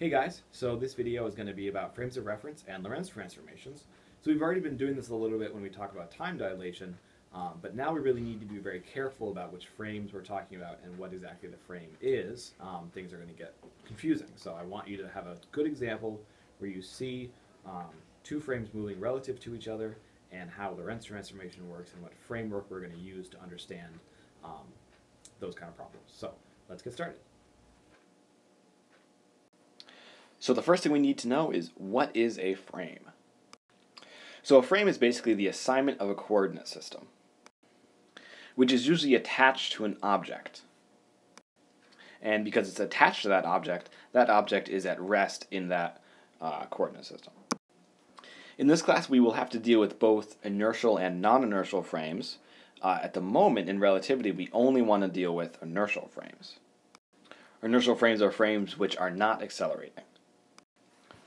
Hey guys, so this video is going to be about frames of reference and Lorentz transformations. So we've already been doing this a little bit when we talk about time dilation, um, but now we really need to be very careful about which frames we're talking about and what exactly the frame is. Um, things are going to get confusing. So I want you to have a good example where you see um, two frames moving relative to each other and how Lorentz transformation works and what framework we're going to use to understand um, those kind of problems. So let's get started. So the first thing we need to know is what is a frame? So a frame is basically the assignment of a coordinate system, which is usually attached to an object. And because it's attached to that object, that object is at rest in that uh, coordinate system. In this class, we will have to deal with both inertial and non-inertial frames. Uh, at the moment, in relativity, we only want to deal with inertial frames. Inertial frames are frames which are not accelerating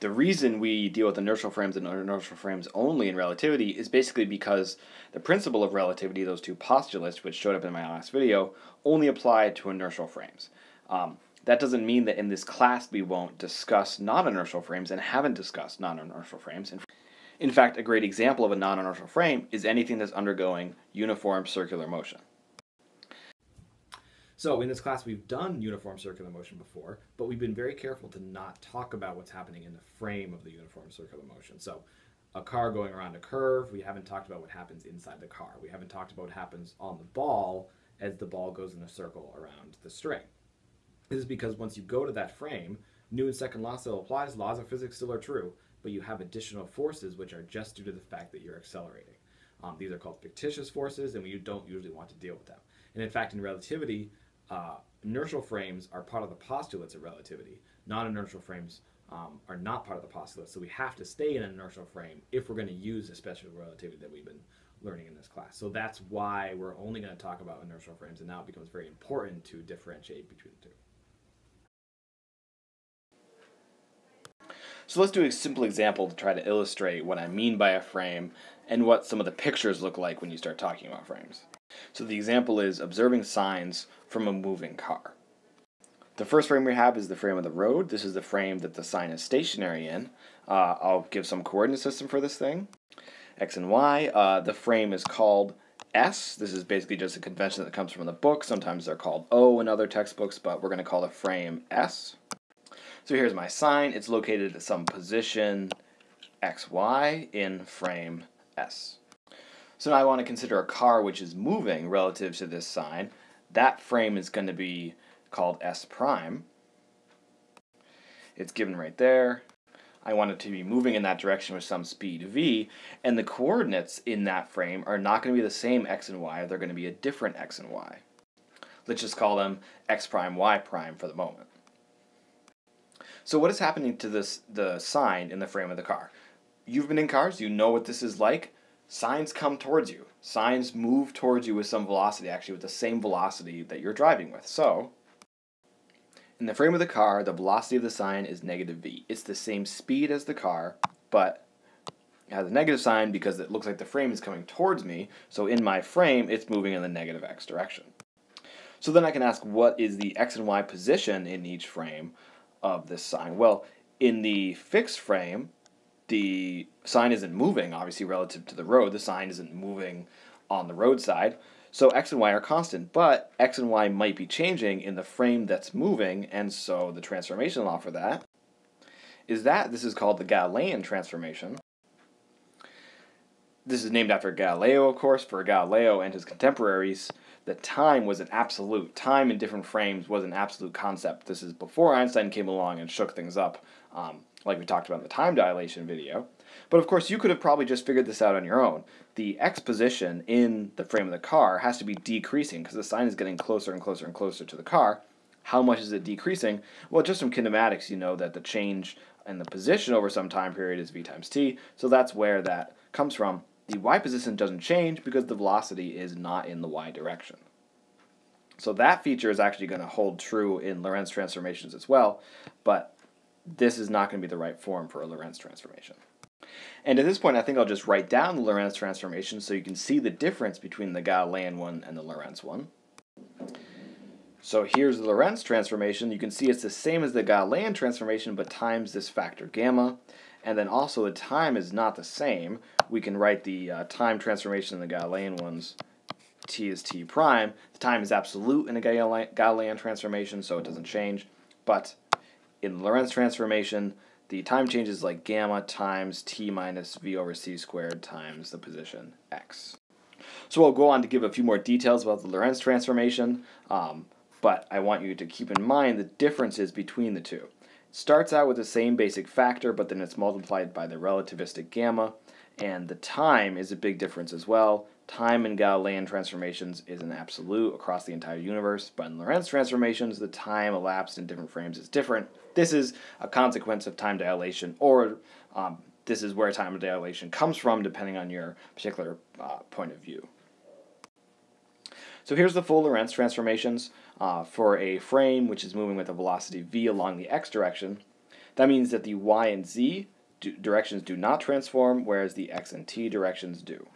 the reason we deal with inertial frames and inertial frames only in relativity is basically because the principle of relativity, those two postulates which showed up in my last video, only apply to inertial frames. Um, that doesn't mean that in this class we won't discuss non-inertial frames and haven't discussed non-inertial frames. In fact, a great example of a non-inertial frame is anything that's undergoing uniform circular motion. So in this class, we've done uniform circular motion before, but we've been very careful to not talk about what's happening in the frame of the uniform circular motion. So a car going around a curve, we haven't talked about what happens inside the car. We haven't talked about what happens on the ball as the ball goes in a circle around the string. This is because once you go to that frame, Newton's second law still applies, laws of physics still are true, but you have additional forces which are just due to the fact that you're accelerating. Um, these are called fictitious forces, and we don't usually want to deal with them. And in fact, in relativity, uh, inertial frames are part of the postulates of relativity. Non-inertial frames um, are not part of the postulates, so we have to stay in an inertial frame if we're going to use the special relativity that we've been learning in this class. So that's why we're only going to talk about inertial frames, and now it becomes very important to differentiate between the two. So let's do a simple example to try to illustrate what I mean by a frame and what some of the pictures look like when you start talking about frames. So the example is observing signs from a moving car. The first frame we have is the frame of the road. This is the frame that the sign is stationary in. Uh, I'll give some coordinate system for this thing. X and Y. Uh, the frame is called S. This is basically just a convention that comes from the book. Sometimes they're called O in other textbooks, but we're going to call the frame S. So here's my sign. It's located at some position XY in frame S. So now I want to consider a car which is moving relative to this sign. That frame is going to be called S prime. It's given right there. I want it to be moving in that direction with some speed v, and the coordinates in that frame are not going to be the same x and y, they're going to be a different x and y. Let's just call them x prime, y prime for the moment. So what is happening to this the sign in the frame of the car? You've been in cars, you know what this is like signs come towards you. Signs move towards you with some velocity, actually with the same velocity that you're driving with. So, in the frame of the car, the velocity of the sign is negative v. It's the same speed as the car, but it has a negative sign because it looks like the frame is coming towards me. So in my frame, it's moving in the negative x direction. So then I can ask what is the x and y position in each frame of this sign? Well, in the fixed frame, the sign isn't moving, obviously, relative to the road. The sign isn't moving on the roadside. So x and y are constant, but x and y might be changing in the frame that's moving, and so the transformation law for that is that this is called the Galilean transformation. This is named after Galileo, of course. For Galileo and his contemporaries, the time was an absolute. Time in different frames was an absolute concept. This is before Einstein came along and shook things up. Um, like we talked about in the time dilation video. But of course, you could have probably just figured this out on your own. The x position in the frame of the car has to be decreasing because the sign is getting closer and closer and closer to the car. How much is it decreasing? Well, just from kinematics, you know that the change in the position over some time period is v times t, so that's where that comes from. The y position doesn't change because the velocity is not in the y direction. So that feature is actually going to hold true in Lorentz transformations as well, but this is not going to be the right form for a Lorentz transformation. And at this point, I think I'll just write down the Lorentz transformation so you can see the difference between the Galilean one and the Lorentz one. So here's the Lorentz transformation. You can see it's the same as the Galilean transformation, but times this factor gamma. And then also the time is not the same. We can write the uh, time transformation in the Galilean ones. t is t prime. The time is absolute in a Galilean transformation, so it doesn't change. But in Lorentz transformation, the time changes like gamma times t minus v over c squared times the position x. So we'll go on to give a few more details about the Lorentz transformation, um, but I want you to keep in mind the differences between the two. It starts out with the same basic factor, but then it's multiplied by the relativistic gamma, and the time is a big difference as well. Time in Galilean transformations is an absolute across the entire universe, but in Lorentz transformations, the time elapsed in different frames is different. This is a consequence of time dilation, or um, this is where time dilation comes from, depending on your particular uh, point of view. So here's the full Lorentz transformations uh, for a frame which is moving with a velocity v along the x direction. That means that the y and z directions do not transform, whereas the x and t directions do.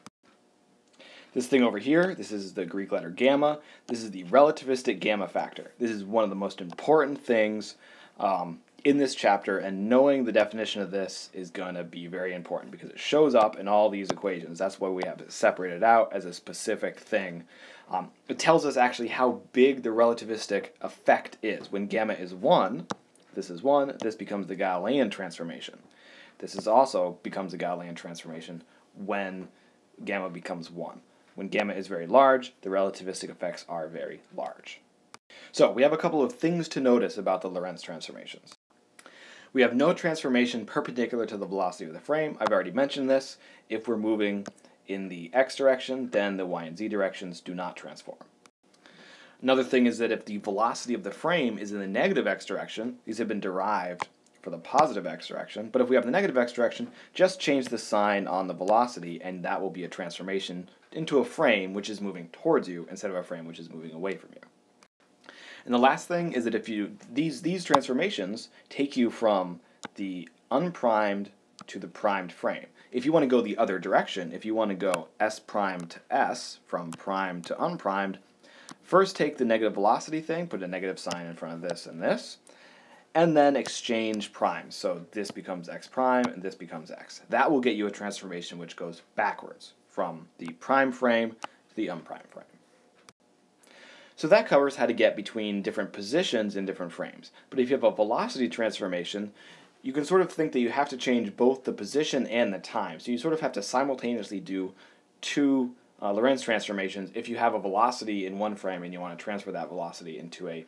This thing over here, this is the Greek letter gamma. This is the relativistic gamma factor. This is one of the most important things um, in this chapter, and knowing the definition of this is going to be very important because it shows up in all these equations. That's why we have it separated out as a specific thing. Um, it tells us actually how big the relativistic effect is. When gamma is 1, this is 1, this becomes the Galilean transformation. This is also becomes a Galilean transformation when gamma becomes 1. When gamma is very large, the relativistic effects are very large. So we have a couple of things to notice about the Lorentz transformations. We have no transformation perpendicular to the velocity of the frame. I've already mentioned this. If we're moving in the x direction, then the y and z directions do not transform. Another thing is that if the velocity of the frame is in the negative x direction, these have been derived for the positive x direction, but if we have the negative x direction, just change the sign on the velocity and that will be a transformation into a frame which is moving towards you instead of a frame which is moving away from you. And the last thing is that if you these these transformations take you from the unprimed to the primed frame. If you want to go the other direction, if you want to go s prime to s from prime to unprimed, first take the negative velocity thing, put a negative sign in front of this and this, and then exchange primes. So this becomes x prime and this becomes x. That will get you a transformation which goes backwards from the prime frame to the unprimed frame. So that covers how to get between different positions in different frames. But if you have a velocity transformation, you can sort of think that you have to change both the position and the time. So you sort of have to simultaneously do two uh, Lorentz transformations if you have a velocity in one frame and you want to transfer that velocity into a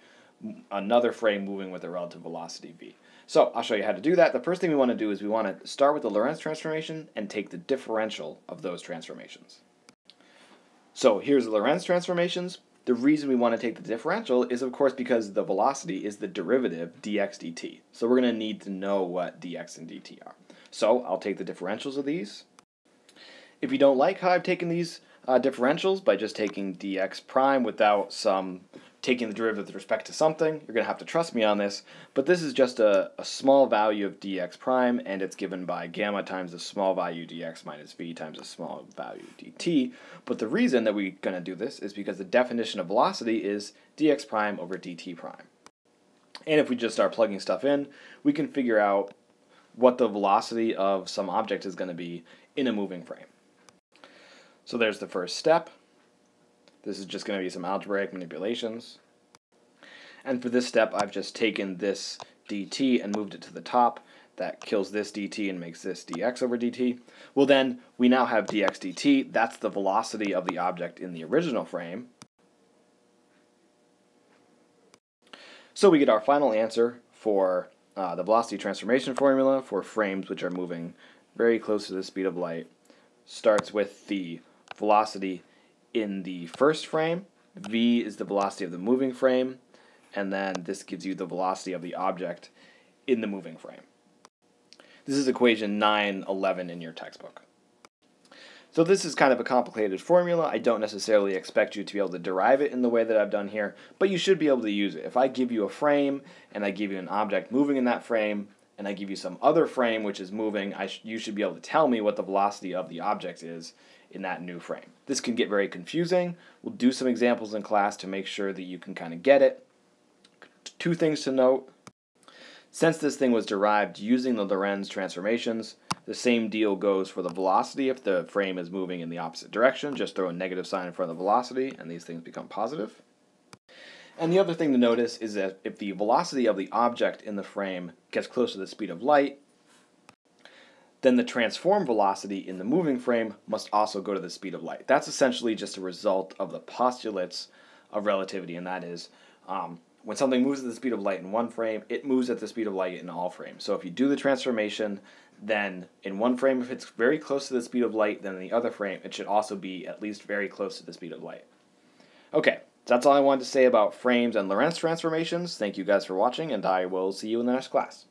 another frame moving with a relative velocity v. So I'll show you how to do that. The first thing we want to do is we want to start with the Lorentz transformation and take the differential of those transformations. So here's the Lorentz transformations. The reason we want to take the differential is of course because the velocity is the derivative dx dt. So we're going to need to know what dx and dt are. So I'll take the differentials of these. If you don't like how I've taken these uh, differentials by just taking dx prime without some taking the derivative with respect to something. You're going to have to trust me on this, but this is just a, a small value of dx prime, and it's given by gamma times the small value dx minus v times the small value dt. But the reason that we're going to do this is because the definition of velocity is dx prime over dt prime. And if we just start plugging stuff in, we can figure out what the velocity of some object is going to be in a moving frame. So there's the first step. This is just going to be some algebraic manipulations. And for this step, I've just taken this dt and moved it to the top. That kills this dt and makes this dx over dt. Well then, we now have dx dt. That's the velocity of the object in the original frame. So we get our final answer for uh, the velocity transformation formula for frames which are moving very close to the speed of light. Starts with the velocity in the first frame. V is the velocity of the moving frame, and then this gives you the velocity of the object in the moving frame. This is equation 911 in your textbook. So this is kind of a complicated formula. I don't necessarily expect you to be able to derive it in the way that I've done here, but you should be able to use it. If I give you a frame and I give you an object moving in that frame, and I give you some other frame which is moving, sh you should be able to tell me what the velocity of the object is in that new frame. This can get very confusing. We'll do some examples in class to make sure that you can kind of get it. two things to note. Since this thing was derived using the Lorentz transformations, the same deal goes for the velocity if the frame is moving in the opposite direction. Just throw a negative sign in front of the velocity, and these things become positive. And the other thing to notice is that if the velocity of the object in the frame gets close to the speed of light, then the transform velocity in the moving frame must also go to the speed of light. That's essentially just a result of the postulates of relativity, and that is um, when something moves at the speed of light in one frame, it moves at the speed of light in all frames. So if you do the transformation, then in one frame, if it's very close to the speed of light, then in the other frame, it should also be at least very close to the speed of light. Okay, that's all I wanted to say about frames and Lorentz transformations. Thank you guys for watching, and I will see you in the next class.